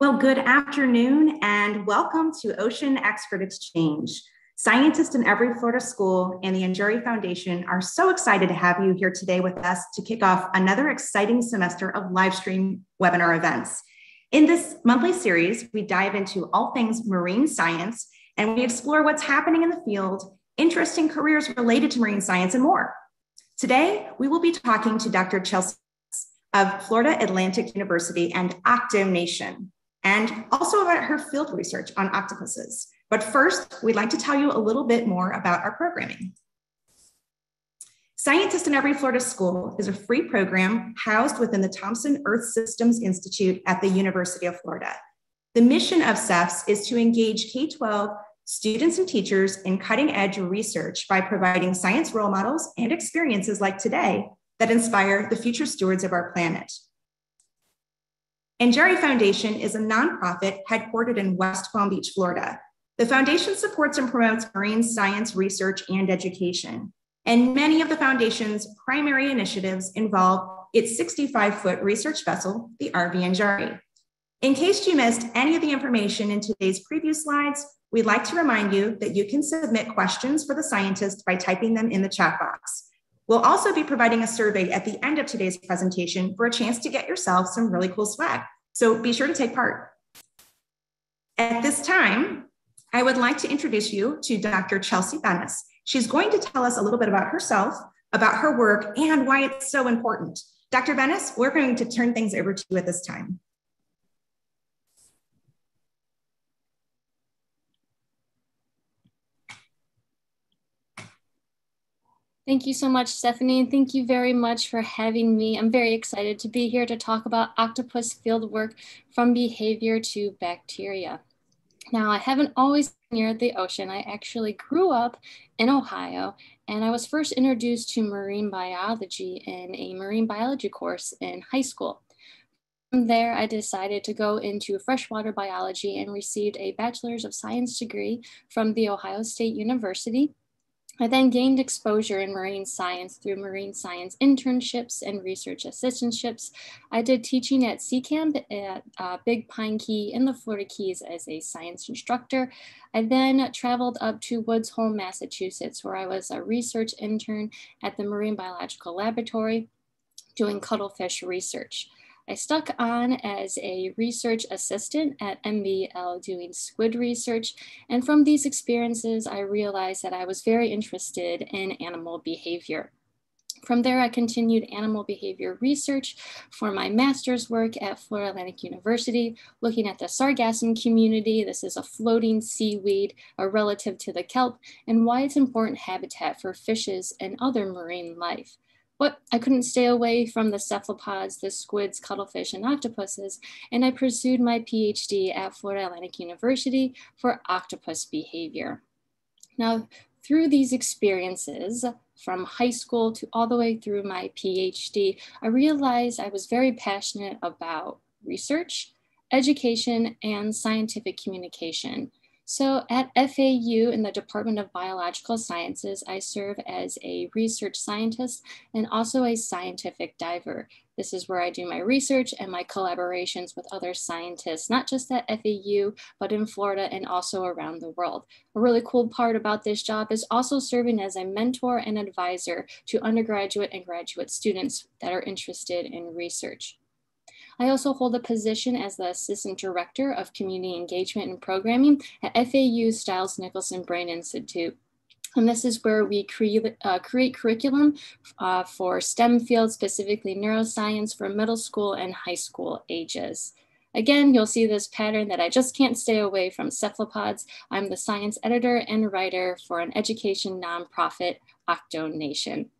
Well, good afternoon and welcome to Ocean Expert Exchange. Scientists in every Florida school and the ANGARI Foundation are so excited to have you here today with us to kick off another exciting semester of live stream webinar events. In this monthly series, we dive into all things marine science and we explore what's happening in the field, interesting careers related to marine science, and more. Today, we will be talking to Dr. Chelsea of Florida Atlantic University and Octo Nation and also about her field research on octopuses. But first, we'd like to tell you a little bit more about our programming. Scientist in Every Florida School is a free program housed within the Thompson Earth Systems Institute at the University of Florida. The mission of SEFS is to engage K 12 students and teachers in cutting edge research by providing science role models and experiences like today that inspire the future stewards of our planet. ANGARI Foundation is a nonprofit headquartered in West Palm Beach, Florida. The foundation supports and promotes marine science research and education. And many of the foundation's primary initiatives involve its 65 foot research vessel, the RV ANGARI. In case you missed any of the information in today's preview slides, we'd like to remind you that you can submit questions for the scientist by typing them in the chat box. We'll also be providing a survey at the end of today's presentation for a chance to get yourself some really cool swag. So be sure to take part. At this time, I would like to introduce you to Dr. Chelsea Bennice. She's going to tell us a little bit about herself, about her work, and why it's so important. Dr. Bennice, we're going to turn things over to you at this time. Thank you so much, Stephanie, and thank you very much for having me. I'm very excited to be here to talk about octopus fieldwork from behavior to bacteria. Now, I haven't always been near the ocean. I actually grew up in Ohio, and I was first introduced to marine biology in a marine biology course in high school. From there, I decided to go into freshwater biology and received a Bachelor's of Science degree from The Ohio State University. I then gained exposure in marine science through marine science internships and research assistantships. I did teaching at Sea Camp at uh, Big Pine Key in the Florida Keys as a science instructor. I then traveled up to Woods Hole, Massachusetts, where I was a research intern at the Marine Biological Laboratory doing cuttlefish research. I stuck on as a research assistant at MBL doing squid research. And from these experiences, I realized that I was very interested in animal behavior. From there, I continued animal behavior research for my master's work at Florida Atlantic University, looking at the sargassum community. This is a floating seaweed, a relative to the kelp, and why it's important habitat for fishes and other marine life. But I couldn't stay away from the cephalopods, the squids, cuttlefish, and octopuses, and I pursued my PhD at Florida Atlantic University for octopus behavior. Now, through these experiences, from high school to all the way through my PhD, I realized I was very passionate about research, education, and scientific communication. So at FAU in the Department of Biological Sciences, I serve as a research scientist and also a scientific diver. This is where I do my research and my collaborations with other scientists, not just at FAU, but in Florida and also around the world. A really cool part about this job is also serving as a mentor and advisor to undergraduate and graduate students that are interested in research. I also hold a position as the Assistant Director of Community Engagement and Programming at FAU Stiles Nicholson Brain Institute. And this is where we create, uh, create curriculum uh, for STEM fields, specifically neuroscience for middle school and high school ages. Again, you'll see this pattern that I just can't stay away from cephalopods. I'm the science editor and writer for an education nonprofit, Octo Nation.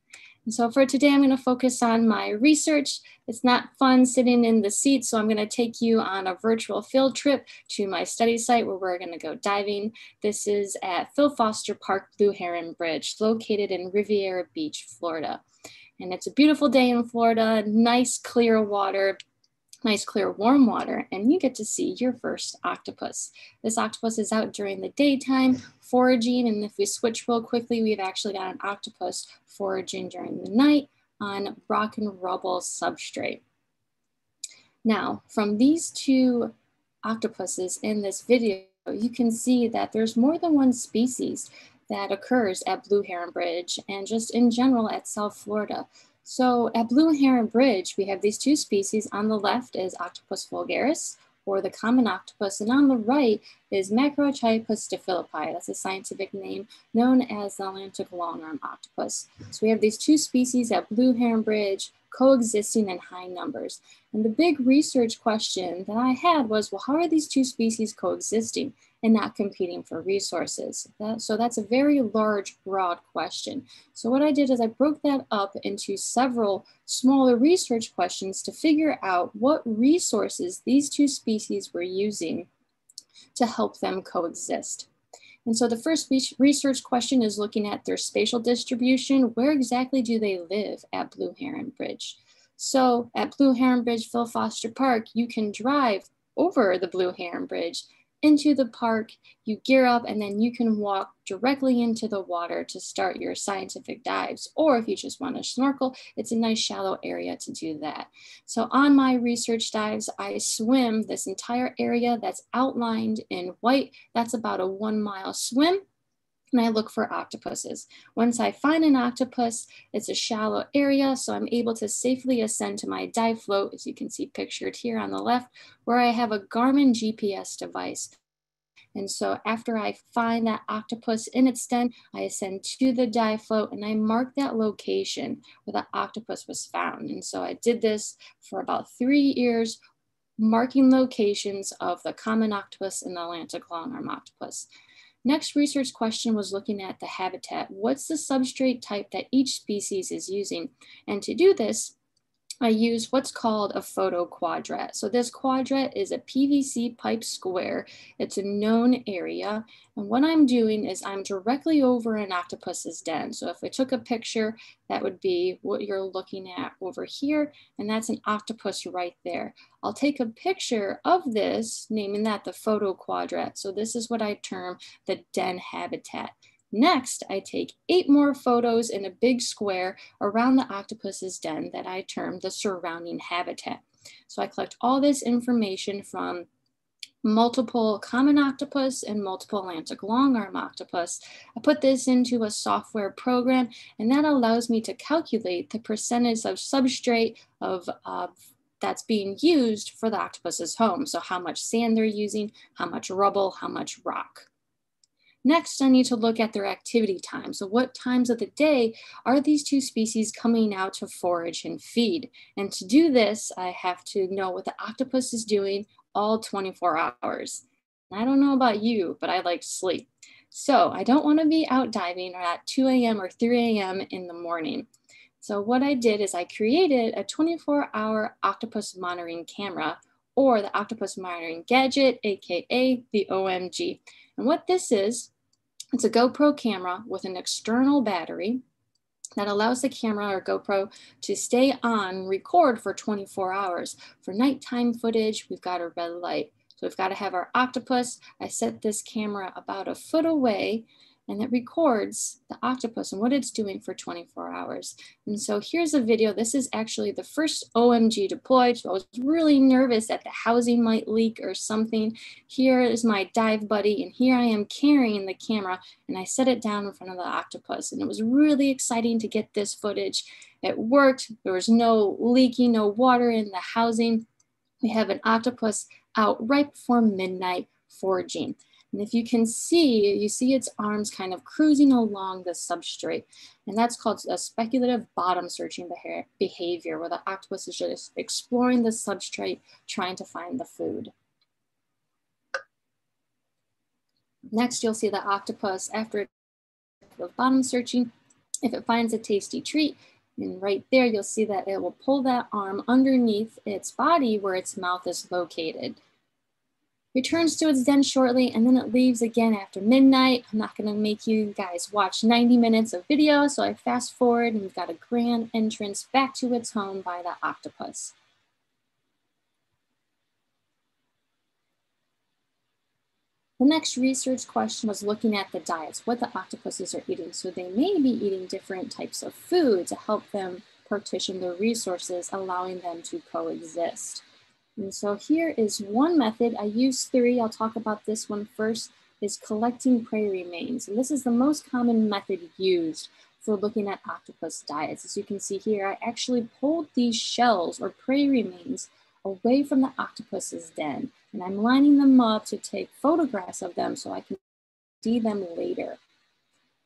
And so for today, I'm going to focus on my research. It's not fun sitting in the seat, so I'm going to take you on a virtual field trip to my study site where we're going to go diving. This is at Phil Foster Park Blue Heron Bridge, located in Riviera Beach, Florida. And it's a beautiful day in Florida, nice clear water, nice clear warm water and you get to see your first octopus. This octopus is out during the daytime foraging and if we switch real quickly we've actually got an octopus foraging during the night on rock and rubble substrate. Now from these two octopuses in this video, you can see that there's more than one species that occurs at Blue Heron Bridge and just in general at South Florida. So at Blue Heron Bridge, we have these two species. On the left is Octopus vulgaris, or the common octopus, and on the right is Macrotritopus defilippi. That's a scientific name known as the Atlantic longarm octopus. So we have these two species at Blue Heron Bridge coexisting in high numbers. And the big research question that I had was, well, how are these two species coexisting and not competing for resources? That, so that's a very large, broad question. So what I did is I broke that up into several smaller research questions to figure out what resources these two species were using to help them coexist. And so the first research question is looking at their spatial distribution. Where exactly do they live at Blue Heron Bridge? So at Blue Heron Bridge, Phil Foster Park, you can drive over the Blue Heron Bridge into the park, you gear up, and then you can walk directly into the water to start your scientific dives. Or if you just want to snorkel, it's a nice shallow area to do that. So on my research dives, I swim this entire area that's outlined in white. That's about a one mile swim and I look for octopuses. Once I find an octopus, it's a shallow area, so I'm able to safely ascend to my dive float, as you can see pictured here on the left, where I have a Garmin GPS device. And so after I find that octopus in its den, I ascend to the dive float and I mark that location where the octopus was found. And so I did this for about three years, marking locations of the common octopus and the Atlantic longarm octopus. Next research question was looking at the habitat. What's the substrate type that each species is using? And to do this, I use what's called a photoquadrat. So this quadrat is a PVC pipe square. It's a known area. And what I'm doing is I'm directly over an octopus's den. So if I took a picture, that would be what you're looking at over here. And that's an octopus right there. I'll take a picture of this, naming that the photoquadrat. So this is what I term the den habitat. Next, I take eight more photos in a big square around the octopus's den that I term the surrounding habitat. So I collect all this information from multiple common octopus and multiple Atlantic longarm octopus. I put this into a software program and that allows me to calculate the percentage of substrate of that's being used for the octopus's home. So how much sand they're using, how much rubble, how much rock. Next, I need to look at their activity time. So what times of the day are these two species coming out to forage and feed? And to do this, I have to know what the octopus is doing all 24 hours. I don't know about you, but I like sleep. So I don't want to be out diving at 2 a.m. or 3 a.m. in the morning. So what I did is I created a 24 hour octopus monitoring camera or the octopus monitoring gadget, AKA the OMG. And what this is, it's a GoPro camera with an external battery that allows the camera or GoPro to stay on record for 24 hours. For nighttime footage, we've got a red light. So we've got to have our octopus. I set this camera about a foot away and it records the octopus and what it's doing for 24 hours. And so here's a video. This is actually the first OMG deployed. So I was really nervous that the housing might leak or something. Here is my dive buddy and here I am carrying the camera and I set it down in front of the octopus. And it was really exciting to get this footage. It worked. There was no leaking, no water in the housing. We have an octopus out right before midnight foraging. And if you can see, you see its arms kind of cruising along the substrate. And that's called a speculative bottom searching behavior, where the octopus is just exploring the substrate, trying to find the food. Next, you'll see the octopus after it bottom searching. If it finds a tasty treat, and right there, you'll see that it will pull that arm underneath its body where its mouth is located returns to its den shortly, and then it leaves again after midnight. I'm not gonna make you guys watch 90 minutes of video, so I fast forward and we've got a grand entrance back to its home by the octopus. The next research question was looking at the diets, what the octopuses are eating. So they may be eating different types of food to help them partition their resources, allowing them to coexist. And so here is one method. I use three. I'll talk about this one first, is collecting prey remains. And this is the most common method used for looking at octopus diets. As you can see here, I actually pulled these shells or prey remains away from the octopus's den. And I'm lining them up to take photographs of them so I can see them later.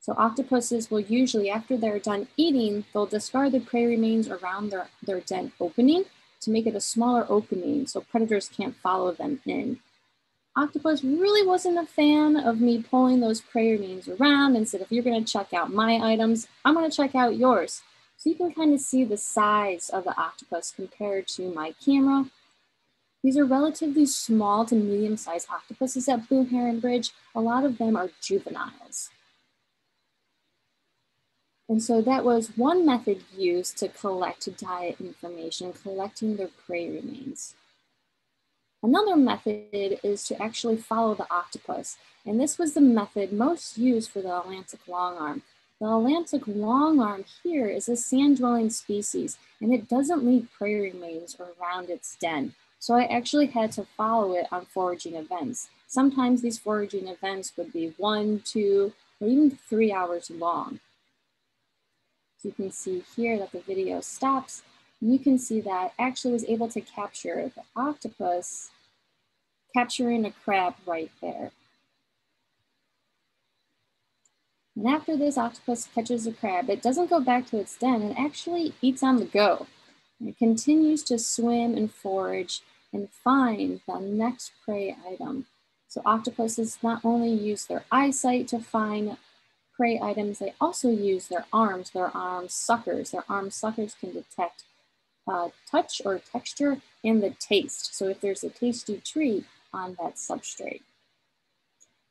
So octopuses will usually, after they're done eating, they'll discard the prey remains around their, their den opening to make it a smaller opening so predators can't follow them in. Octopus really wasn't a fan of me pulling those prayer remains around and said, if you're gonna check out my items, I'm gonna check out yours. So you can kind of see the size of the octopus compared to my camera. These are relatively small to medium-sized octopuses at Blue Heron Bridge. A lot of them are juveniles. And so that was one method used to collect diet information, collecting their prey remains. Another method is to actually follow the octopus. And this was the method most used for the Atlantic longarm. The Atlantic longarm here is a sand-dwelling species, and it doesn't leave prey remains around its den. So I actually had to follow it on foraging events. Sometimes these foraging events would be one, two, or even three hours long. You can see here that the video stops. And you can see that actually was able to capture the octopus capturing a crab right there. And after this octopus catches a crab, it doesn't go back to its den and actually eats on the go. And it continues to swim and forage and find the next prey item. So octopuses not only use their eyesight to find prey items, they also use their arms, their arm suckers. Their arm suckers can detect uh, touch or texture and the taste. So if there's a tasty treat on that substrate.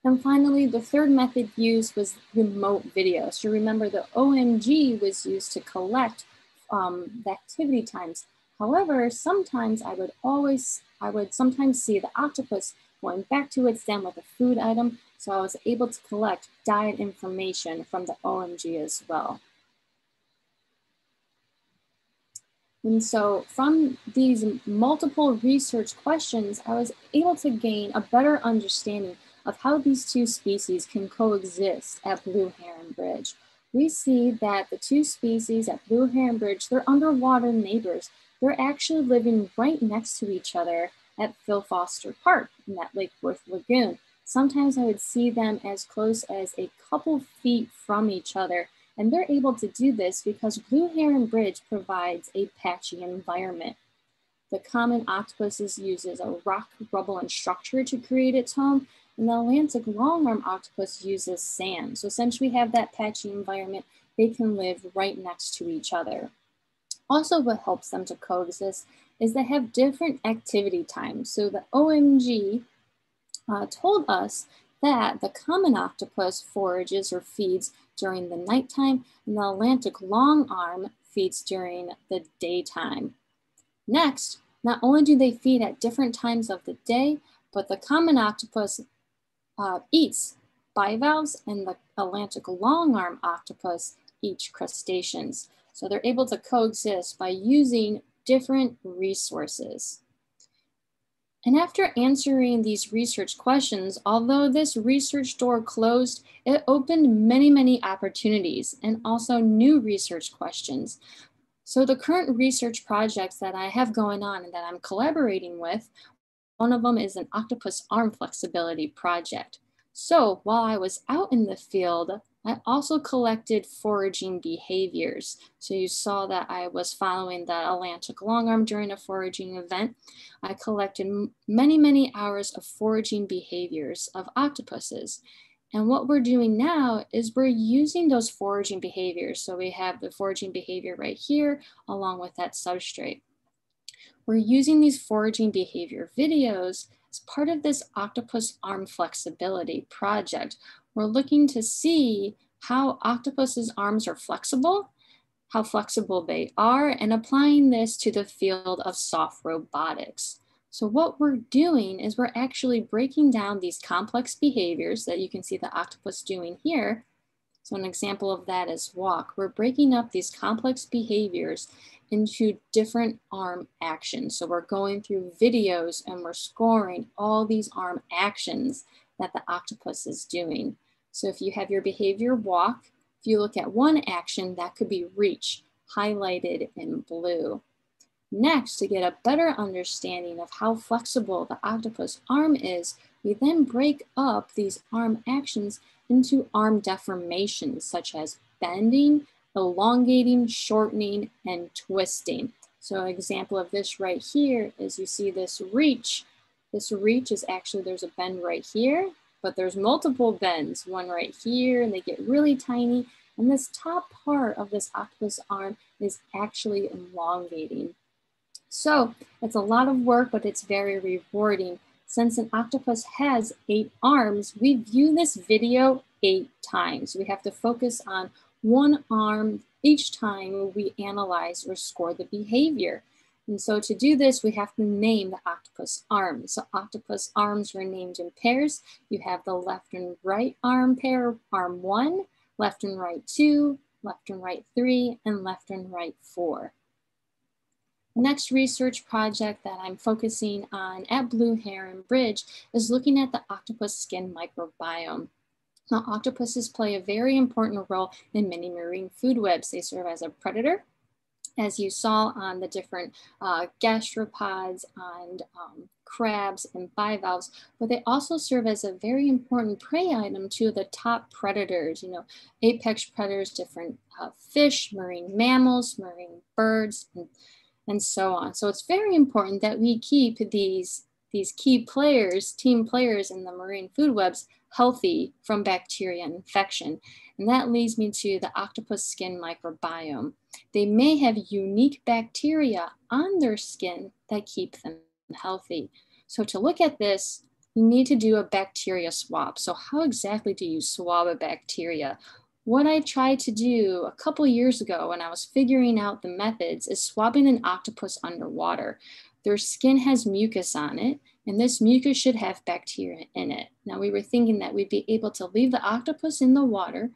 And finally, the third method used was remote video. So remember the OMG was used to collect um, the activity times. However, sometimes I would always, I would sometimes see the octopus going back to its den with a food item so I was able to collect diet information from the OMG as well. And so from these multiple research questions, I was able to gain a better understanding of how these two species can coexist at Blue Heron Bridge. We see that the two species at Blue Heron Bridge, they're underwater neighbors. They're actually living right next to each other at Phil Foster Park in that Lake Worth Lagoon. Sometimes I would see them as close as a couple feet from each other. And they're able to do this because Blue Heron Bridge provides a patchy environment. The common octopus uses a rock, rubble, and structure to create its home, and the Atlantic longarm octopus uses sand. So since we have that patchy environment, they can live right next to each other. Also, what helps them to coexist is they have different activity times. So the OMG uh, told us that the common octopus forages or feeds during the nighttime and the Atlantic longarm feeds during the daytime. Next, not only do they feed at different times of the day, but the common octopus uh, eats bivalves and the Atlantic longarm octopus eat crustaceans. So they're able to coexist by using different resources. And after answering these research questions, although this research door closed, it opened many, many opportunities and also new research questions. So the current research projects that I have going on and that I'm collaborating with, one of them is an octopus arm flexibility project. So while I was out in the field, I also collected foraging behaviors. So you saw that I was following the Atlantic longarm during a foraging event. I collected many, many hours of foraging behaviors of octopuses. And what we're doing now is we're using those foraging behaviors. So we have the foraging behavior right here, along with that substrate. We're using these foraging behavior videos as part of this octopus arm flexibility project, we're looking to see how octopus's arms are flexible, how flexible they are, and applying this to the field of soft robotics. So what we're doing is we're actually breaking down these complex behaviors that you can see the octopus doing here So an example of that is walk. We're breaking up these complex behaviors into different arm actions. So we're going through videos and we're scoring all these arm actions that the octopus is doing. So if you have your behavior walk, if you look at one action, that could be reach, highlighted in blue. Next, to get a better understanding of how flexible the octopus arm is, we then break up these arm actions into arm deformations, such as bending, elongating, shortening, and twisting. So an example of this right here is you see this reach. This reach is actually, there's a bend right here, but there's multiple bends, one right here, and they get really tiny. And this top part of this octopus arm is actually elongating. So it's a lot of work, but it's very rewarding. Since an octopus has eight arms, we view this video eight times. We have to focus on one arm each time we analyze or score the behavior. And so to do this, we have to name the octopus arms. So octopus arms were named in pairs. You have the left and right arm pair, arm one, left and right two, left and right three, and left and right four. Next research project that I'm focusing on at Blue Heron Bridge is looking at the octopus skin microbiome. Now, octopuses play a very important role in many marine food webs. They serve as a predator, as you saw on the different uh, gastropods and um, crabs and bivalves, but they also serve as a very important prey item to the top predators, you know, apex predators, different uh, fish, marine mammals, marine birds, and and so on. So it's very important that we keep these, these key players, team players in the marine food webs healthy from bacteria infection. And that leads me to the octopus skin microbiome. They may have unique bacteria on their skin that keep them healthy. So to look at this, you need to do a bacteria swab. So how exactly do you swab a bacteria? What I tried to do a couple years ago when I was figuring out the methods is swabbing an octopus underwater. Their skin has mucus on it, and this mucus should have bacteria in it. Now, we were thinking that we'd be able to leave the octopus in the water,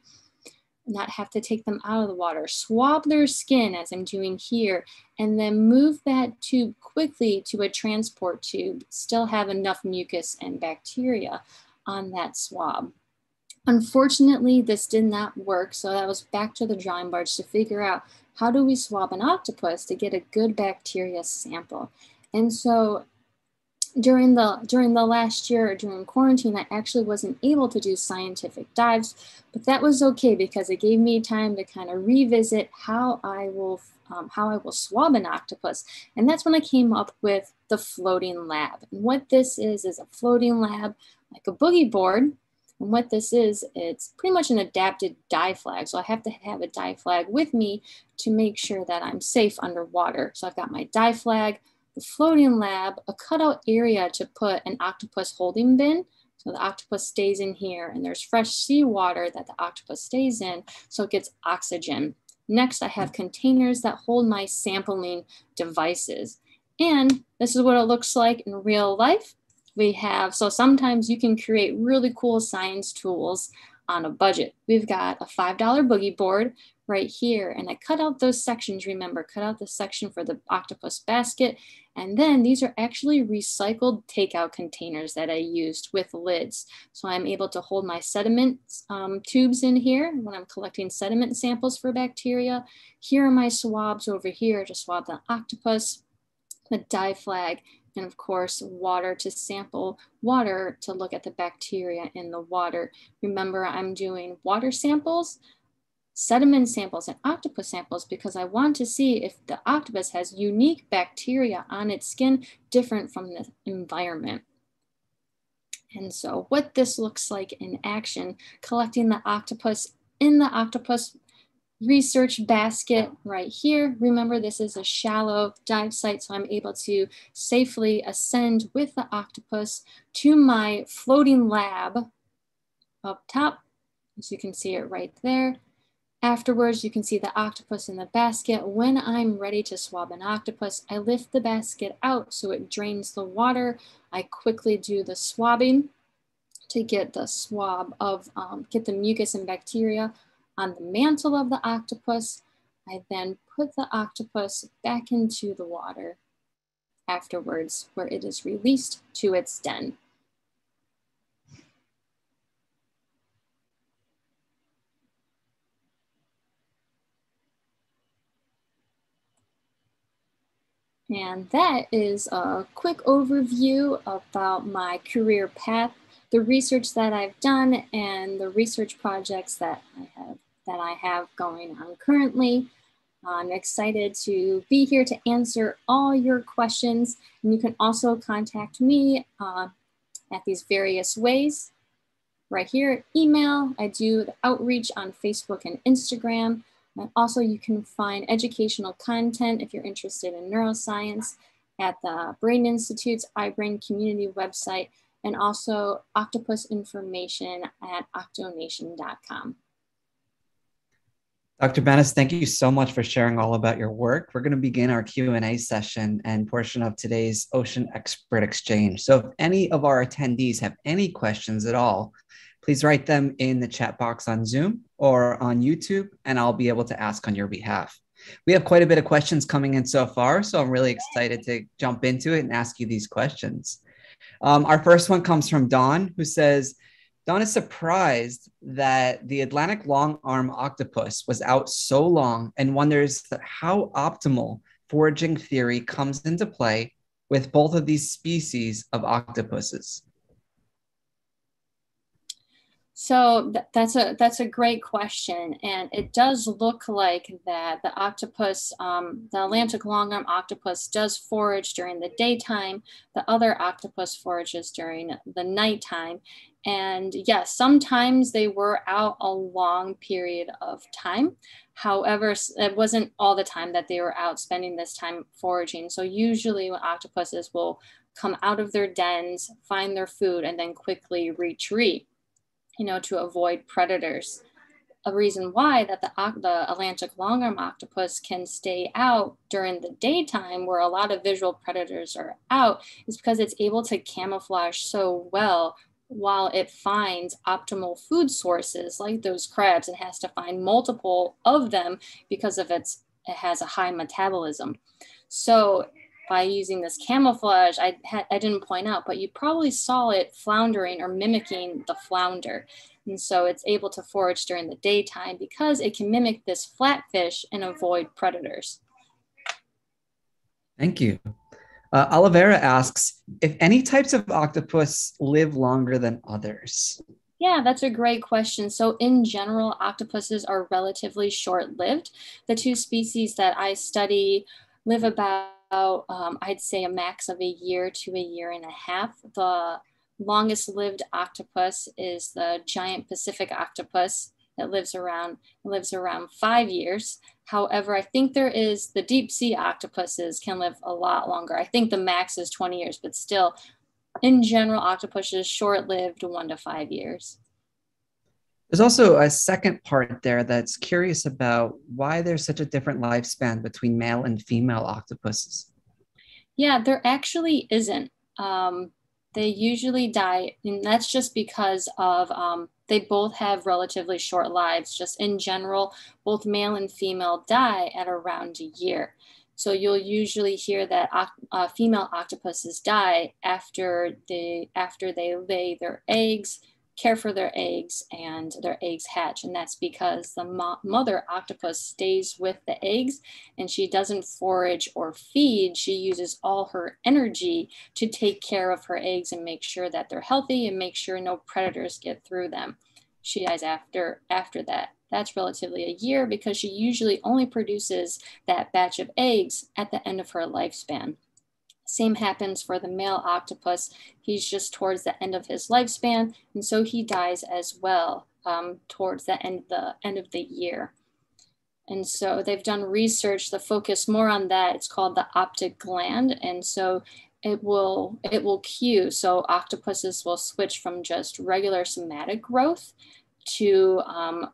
not have to take them out of the water, swab their skin as I'm doing here, and then move that tube quickly to a transport tube, still have enough mucus and bacteria on that swab. Unfortunately, this did not work, so that was back to the drawing board to figure out how do we swab an octopus to get a good bacteria sample. And so during the during the last year during quarantine, I actually wasn't able to do scientific dives, but that was okay because it gave me time to kind of revisit how I will um, how I will swab an octopus. And that's when I came up with the floating lab. And what this is is a floating lab like a boogie board and what this is, it's pretty much an adapted dive flag. So I have to have a dive flag with me to make sure that I'm safe underwater. So I've got my dive flag, floating lab, a cutout area to put an octopus holding bin. So the octopus stays in here and there's fresh seawater that the octopus stays in so it gets oxygen. Next, I have containers that hold my sampling devices. And this is what it looks like in real life we have, so sometimes you can create really cool science tools on a budget. We've got a $5 boogie board right here. And I cut out those sections, remember, cut out the section for the octopus basket. And then these are actually recycled takeout containers that I used with lids. So I'm able to hold my sediment um, tubes in here when I'm collecting sediment samples for bacteria. Here are my swabs over here to swab the octopus, the dye flag, and of course water to sample water to look at the bacteria in the water. Remember, I'm doing water samples, sediment samples, and octopus samples because I want to see if the octopus has unique bacteria on its skin different from the environment. And so what this looks like in action, collecting the octopus in the octopus research basket right here. Remember, this is a shallow dive site, so I'm able to safely ascend with the octopus to my floating lab up top. As you can see it right there. Afterwards, you can see the octopus in the basket. When I'm ready to swab an octopus, I lift the basket out so it drains the water. I quickly do the swabbing to get the swab of, um, get the mucus and bacteria on the mantle of the octopus. I then put the octopus back into the water afterwards, where it is released to its den. And that is a quick overview about my career path, the research that I've done, and the research projects that I have that I have going on currently. I'm excited to be here to answer all your questions. And you can also contact me uh, at these various ways. Right here, email. I do the outreach on Facebook and Instagram. And also, you can find educational content if you're interested in neuroscience at the Brain Institute's iBrain community website and also octopus information at octonation.com. Dr. Bennice, thank you so much for sharing all about your work. We're going to begin our Q&A session and portion of today's Ocean Expert Exchange. So if any of our attendees have any questions at all, please write them in the chat box on Zoom or on YouTube, and I'll be able to ask on your behalf. We have quite a bit of questions coming in so far, so I'm really excited to jump into it and ask you these questions. Um, our first one comes from Don, who says, Don is surprised that the Atlantic long arm octopus was out so long and wonders how optimal foraging theory comes into play with both of these species of octopuses. So th- that's a that's a great question, and it does look like that the octopus, um, the Atlantic longarm octopus, does forage during the daytime. The other octopus forages during the nighttime, and yes, sometimes they were out a long period of time. However, it wasn't all the time that they were out spending this time foraging. So usually, when octopuses will come out of their dens, find their food, and then quickly retreat you know, to avoid predators. A reason why that the, the Atlantic longarm octopus can stay out during the daytime where a lot of visual predators are out is because it's able to camouflage so well while it finds optimal food sources like those crabs it has to find multiple of them because of its it has a high metabolism so by using this camouflage I, ha- I didn't point out, but you probably saw it floundering or mimicking the flounder. And so it's able to forage during the daytime because it can mimic this flatfish and avoid predators. Thank you. Uh, Olivera asks if any types of octopus live longer than others. Yeah, that's a great question. So, in general, octopuses are relatively short lived. The two species that I study live about um, I'd say a max of a year to a year and a half. The longest lived octopus is the giant Pacific octopus that lives around lives around five years. However, I think there is the deep sea octopuses can live a lot longer. I think the max is 20 years, but still, in general, octopuses short lived, one to five years. There's also a second part there that's curious about why there's such a different lifespan between male and female octopuses. Yeah, there actually isn't. Um, they usually die, and that's just because of um, they both have relatively short lives. Just in general, both male and female die at around a year. So you'll usually hear that uh, female octopuses die after they after they lay their eggs care for their eggs and their eggs hatch. And that's because the mo- mother octopus stays with the eggs and she doesn't forage or feed. She uses all her energy to take care of her eggs and make sure that they're healthy and make sure no predators get through them. She dies after after that. That's relatively a year because she usually only produces that batch of eggs at the end of her lifespan. Same happens for the male octopus. He's just towards the end of his lifespan, and so he dies as well um, towards the end, the end of the year. And so they've done research that focus more on that. It's called the optic gland, and so it will it will cue. So octopuses will switch from just regular somatic growth to um,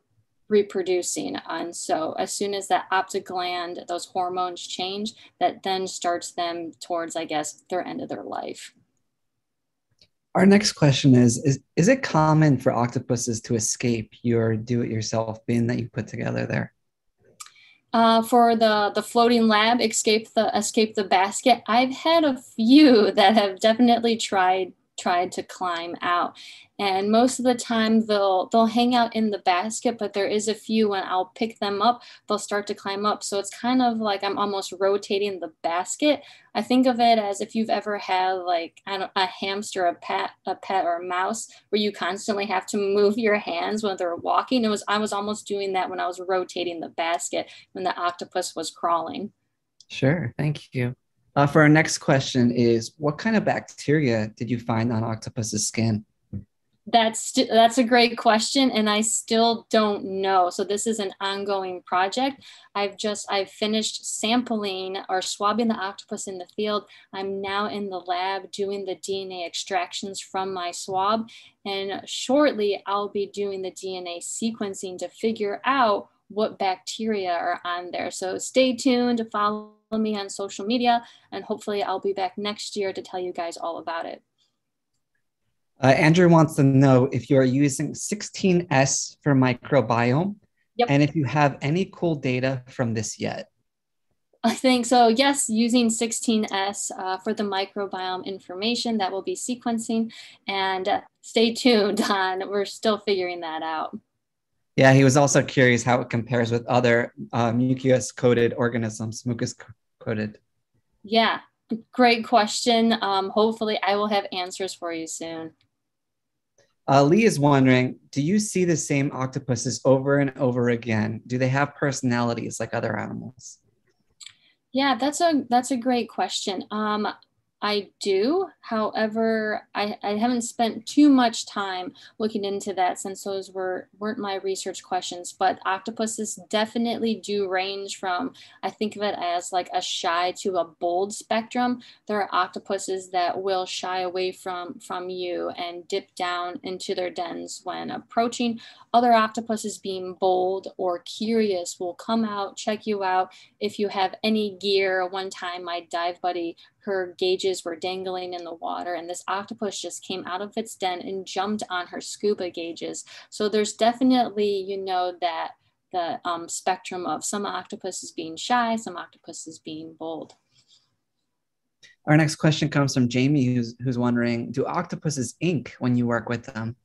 reproducing. And so as soon as that optic gland, those hormones change, that then starts them towards, I guess, their end of their life. Our next question is, is Is it common for octopuses to escape your do it yourself bin that you put together there? Uh, for the the floating lab escape the escape the basket i've had a few that have definitely tried tried to climb out. And most of the time they'll they'll hang out in the basket but there is a few when i'll pick them up. They'll start to climb up. So it's kind of like i'm almost rotating the basket. I think of it as if you've ever had like a hamster a pet a pet or a mouse where you constantly have to move your hands when they're walking. It was i was almost doing that when i was rotating the basket when the octopus was crawling. Sure. Thank you uh, for our next question is what kind of bacteria did you find on octopus's skin? That's that's a great question and i still don't know. So this is an ongoing project. I've just i've finished sampling or swabbing the octopus in the field. I'm now in the lab doing the dna extractions from my swab and shortly i'll be doing the dna sequencing to figure out what bacteria are on there so stay tuned to follow me on social media and hopefully i'll be back next year to tell you guys all about it uh, Andrew wants to know if you are using 16S for microbiome yep. and if you have any cool data from this yet. I think so. Yes, using 16S uh, for the microbiome information that will be sequencing. And uh, stay tuned on, we're still figuring that out. Yeah, he was also curious how it compares with other uh, mucus coated organisms, mucus coated. Yeah, great question. Um, hopefully, I will have answers for you soon. Uh, Lee is wondering, do you see the same octopuses over and over again? Do they have personalities like other animals? Yeah, that's a that's a great question. Um, I do. However, I, I haven't spent too much time looking into that since those were, weren't my research questions. But octopuses definitely do range from, I think of it as like a shy to a bold spectrum. There are octopuses that will shy away from, from you and dip down into their dens when approaching. Other octopuses, being bold or curious, will come out, check you out. If you have any gear, one time my dive buddy her gauges were dangling in the water and this octopus just came out of its den and jumped on her scuba gauges. So there's definitely you know that the um, spectrum of some octopuses being shy some octopuses being bold. Our next question comes from jamie who's, who's wondering do octopuses ink when you work with them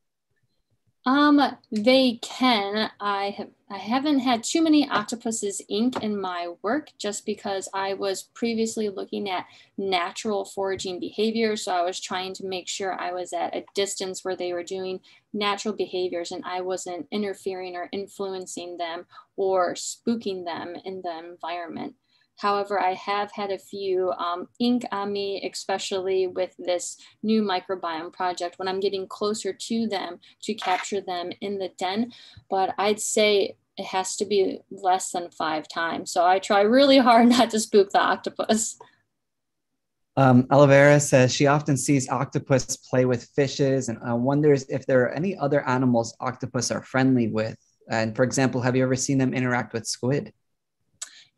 um, they can. I have I haven't had too many octopuses ink in my work just because I was previously looking at natural foraging behavior. So I was trying to make sure I was at a distance where they were doing natural behaviors and I wasn't interfering or influencing them or spooking them in the environment. However, I have had a few um, ink on me, especially with this new microbiome project when I'm getting closer to them to capture them in the den. But I'd say it has to be less than five times. So I try really hard not to spook the octopus. Um, Olivera says she often sees octopus play with fishes and uh, wonders if there are any other animals octopus are friendly with. And for example, have you ever seen them interact with squid?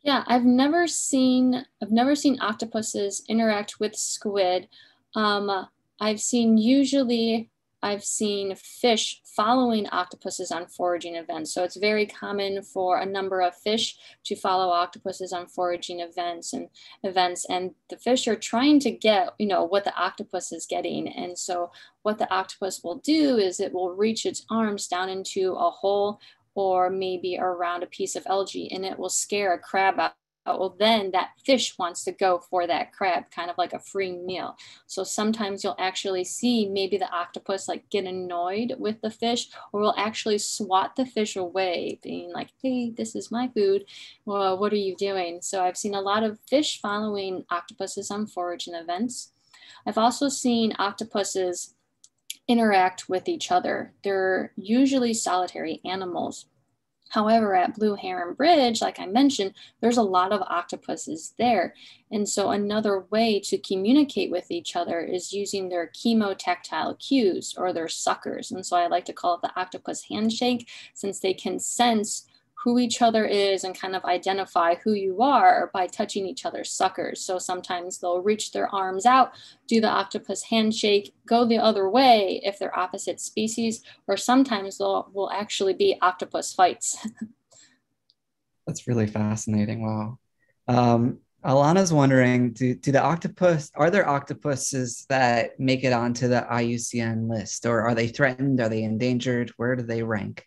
Yeah, I've never seen I've never seen octopuses interact with squid. Um, I've seen usually I've seen fish following octopuses on foraging events. So it's very common for a number of fish to follow octopuses on foraging events and events. And the fish are trying to get, you know, what the octopus is getting. And so what the octopus will do is it will reach its arms down into a hole or maybe around a piece of algae and it will scare a crab out well then that fish wants to go for that crab kind of like a free meal. So sometimes you'll actually see maybe the octopus like get annoyed with the fish or will actually swat the fish away being like hey this is my food. Well what are you doing? So i've seen a lot of fish following octopuses on foraging events. I've also seen octopuses interact with each other. They're usually solitary animals. However, at Blue Heron Bridge, like I mentioned, there's a lot of octopuses there. And so another way to communicate with each other is using their chemotactile cues or their suckers. And so I like to call it the octopus handshake since they can sense who each other is and kind of identify who you are by touching each other's suckers. So sometimes they'll reach their arms out, do the octopus handshake, go the other way if they're opposite species, or sometimes they'll will actually be octopus fights. That's really fascinating. Wow. Um, Alana's wondering, do, do the octopus, are there octopuses that make it onto the IUCN list or are they threatened? Are they endangered? Where do they rank?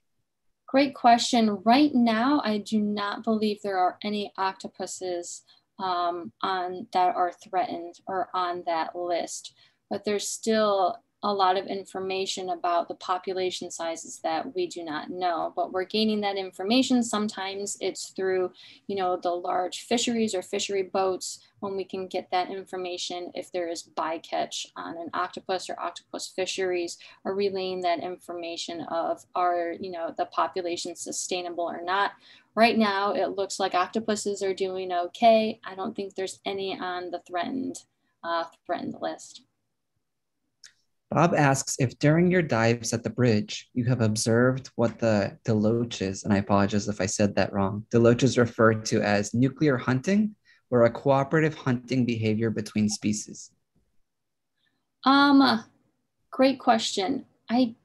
Great question. Right now, I do not believe there are any octopuses um, on that are threatened or on that list, but there's still a lot of information about the population sizes that we do not know but we're gaining that information. Sometimes it's through you know the large fisheries or fishery boats when we can get that information. If there is bycatch on an octopus or octopus fisheries or relaying that information of are you know the population sustainable or not? Right now it looks like octopuses are doing okay. I don't think there's any on the threatened uh, threatened list Bob asks if during your dives at the bridge, you have observed what the DeLoaches, and I apologize if I said that wrong, DeLoaches refer to as nuclear hunting or a cooperative hunting behavior between species. Um, great question. I,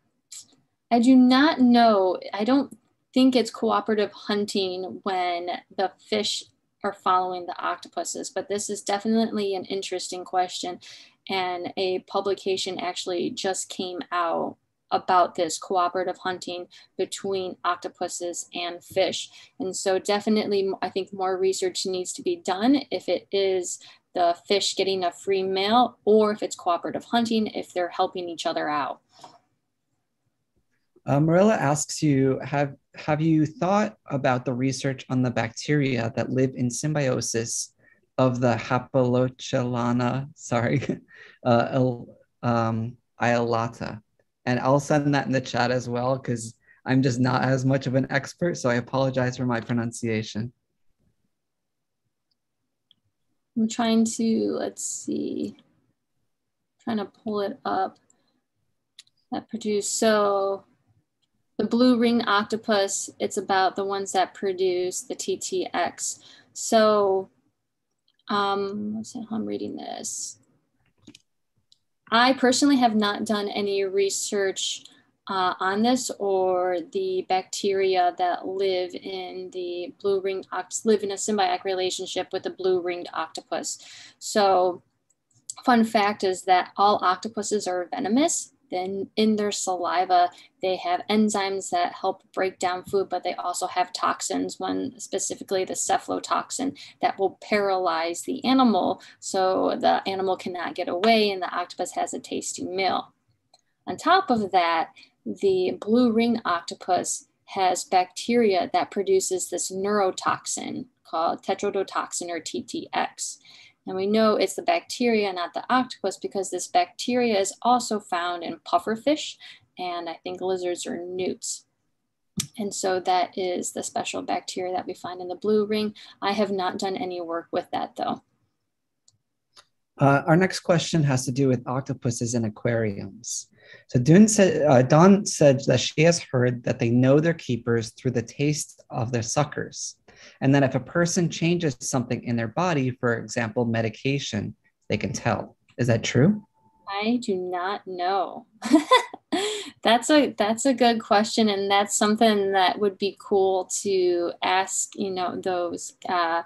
I do not know. I don't think it's cooperative hunting when the fish are following the octopuses, but this is definitely an interesting question and a publication actually just came out about this cooperative hunting between octopuses and fish. And so definitely, I think more research needs to be done if it is the fish getting a free meal or if it's cooperative hunting, if they're helping each other out. Uh, Marilla asks you, have, have you thought about the research on the bacteria that live in symbiosis of the Hapalochlaena, sorry, uh, um, iolata. And I'll send that in the chat as well because I'm just not as much of an expert. So I apologize for my pronunciation. I'm trying to, let's see, trying to pull it up. That produce, so the blue ring octopus, it's about the ones that produce the TTX. So um, let's see how I'm reading this. I personally have not done any research uh, on this or the bacteria that live in the blue ringed live in a symbiotic relationship with the blue ringed octopus. So fun fact is that all octopuses are venomous then in their saliva, they have enzymes that help break down food, but they also have toxins, one specifically the cephalotoxin that will paralyze the animal so the animal cannot get away and the octopus has a tasty meal. On top of that, the blue ring octopus has bacteria that produces this neurotoxin called tetrodotoxin or TTX. And we know it's the bacteria, not the octopus, because this bacteria is also found in pufferfish and I think lizards or newts. And so that is the special bacteria that we find in the blue ring. I have not done any work with that though. Uh, our next question has to do with octopuses in aquariums. So Dawn said, uh, Dawn said that she has heard that they know their keepers through the taste of their suckers. And then if a person changes something in their body, for example, medication, they can tell. Is that true? I do not know. that's a that's a good question, and that's something that would be cool to ask. You know, those uh,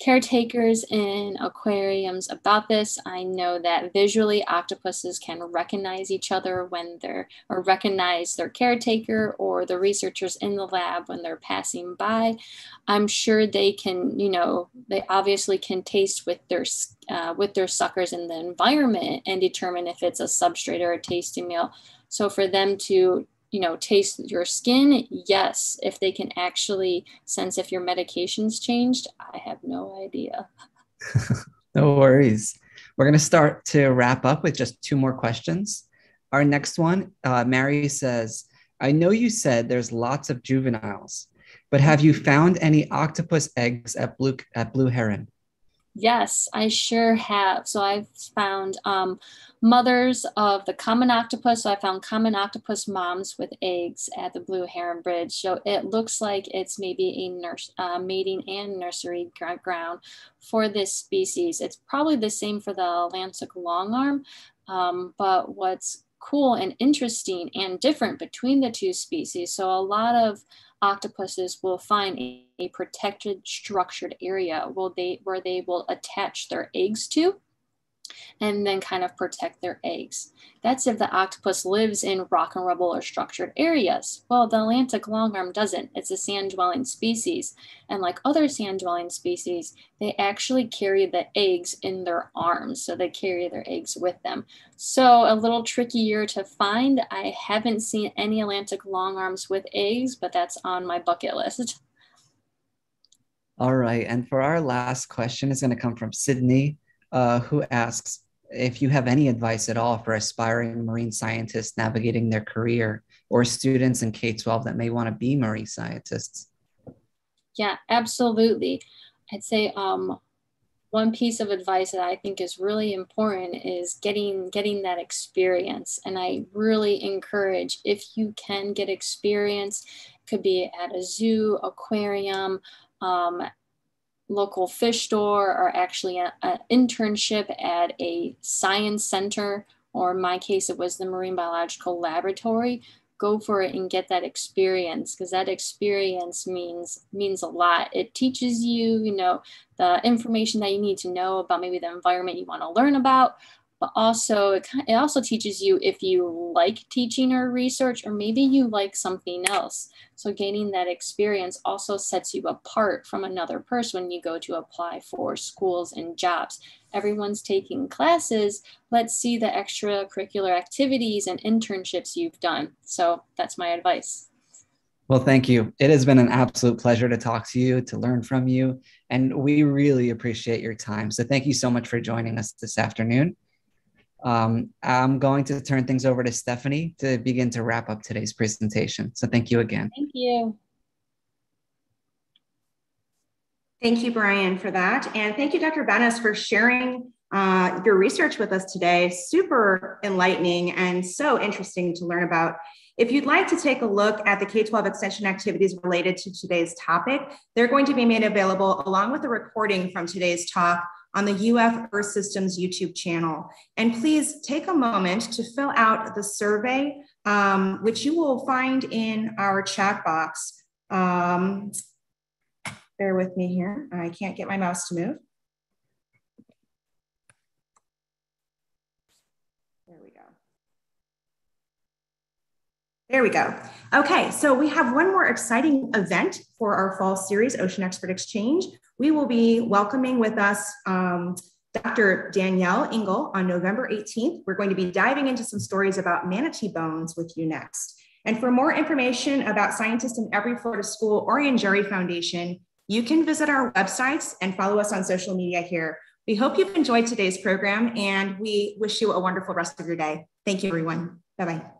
caretakers in aquariums about this. I know that visually octopuses can recognize each other when they're, or recognize their caretaker or the researchers in the lab when they're passing by. I'm sure they can, you know, they obviously can taste with their, uh, with their suckers in the environment and determine if it's a substrate or a tasty meal. So for them to you know, taste your skin, yes. If they can actually sense if your medication's changed, I have no idea. no worries. We're going to start to wrap up with just two more questions. Our next one, uh, Mary says, I know you said there's lots of juveniles, but have you found any octopus eggs at Blue, at Blue Heron? Yes, I sure have. So I've found um, mothers of the common octopus. So I found common octopus moms with eggs at the Blue Heron Bridge. So it looks like it's maybe a nurse, uh, mating and nursery ground for this species. It's probably the same for the Atlantic longarm, um, but what's cool and interesting and different between the two species. So a lot of octopuses will find a, a protected structured area will they, where they will attach their eggs to and then kind of protect their eggs. That's if the octopus lives in rock and rubble or structured areas. Well, the Atlantic longarm doesn't. It's a sand dwelling species. And like other sand dwelling species, they actually carry the eggs in their arms. So they carry their eggs with them. So a little trickier to find. I haven't seen any Atlantic longarms with eggs, but that's on my bucket list. All right. And for our last question is going to come from Sydney uh, who asks if you have any advice at all for aspiring marine scientists navigating their career or students in K 12 that may want to be marine scientists. Yeah, absolutely. I'd say um, one piece of advice that I think is really important is getting getting that experience. And I really encourage if you can get experience, could be at a zoo, aquarium, um, local fish store or actually an internship at a science center, or in my case, it was the Marine Biological Laboratory, go for it and get that experience because that experience means means a lot. It teaches you, you know, the information that you need to know about maybe the environment you want to learn about, but also it, it also teaches you if you like teaching or research or maybe you like something else so gaining that experience also sets you apart from another person when you go to apply for schools and jobs everyone's taking classes let's see the extracurricular activities and internships you've done so that's my advice well, thank you. It has been an absolute pleasure to talk to you, to learn from you, and we really appreciate your time. So, thank you so much for joining us this afternoon. Um, I'm going to turn things over to Stephanie to begin to wrap up today's presentation. So thank you again. Thank you. Thank you, Brian, for that. And thank you, Dr. Bennice, for sharing uh, your research with us today. Super enlightening and so interesting to learn about. If you'd like to take a look at the K-12 extension activities related to today's topic, they're going to be made available along with a recording from today's talk on the UF Earth Systems YouTube channel. And please take a moment to fill out the survey, um, which you will find in our chat box. Um, bear with me here. I can't get my mouse to move. There we go. Okay, so we have one more exciting event for our fall series, Ocean Expert Exchange. We will be welcoming with us um, Dr. Danielle Engel on November 18th. We're going to be diving into some stories about manatee bones with you next. And for more information about scientists in every Florida school or ANGARI Foundation, you can visit our websites and follow us on social media here. We hope you've enjoyed today's program and we wish you a wonderful rest of your day. Thank you, everyone. Bye bye.